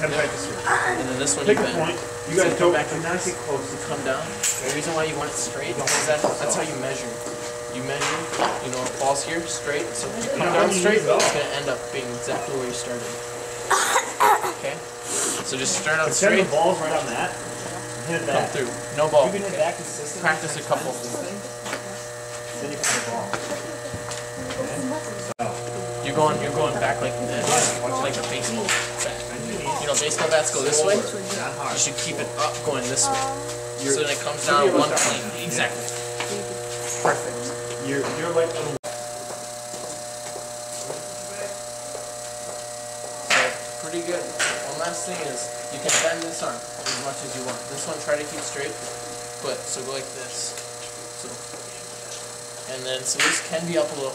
Head right this way. And then this one Pick you bend. point. You So guys don't back and nice and close. To come down. The reason why you want it straight is that that's how you measure. You measure, you know, it falls here straight. So if you come Yeah, down straight, use it all. it's gonna end up being exactly where you started. Okay. So just start out straight. the balls right on that. Hit it Come back. through. No ball. You can hit back consistently. Practice a couple. Then you put the ball. You're going, you're going back like this, like a baseball know, baseball bats go this way. You should keep it up, going this way. You're- So then it comes down one plane. Exactly. Perfect. You're, you're like a So pretty good. One last thing is you can bend this arm as much as you want. This one try to keep straight, but so go like this. So and then so this can be up a little.